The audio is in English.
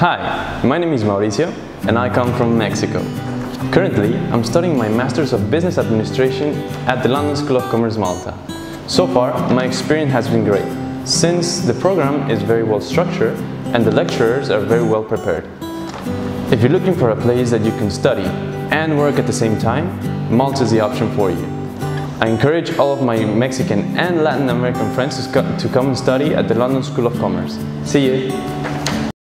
Hi, my name is Mauricio and I come from Mexico. Currently, I'm studying my Masters of Business Administration at the London School of Commerce Malta. So far, my experience has been great, since the program is very well structured and the lecturers are very well prepared. If you're looking for a place that you can study and work at the same time, Malta is the option for you. I encourage all of my Mexican and Latin American friends to come and study at the London School of Commerce. See you!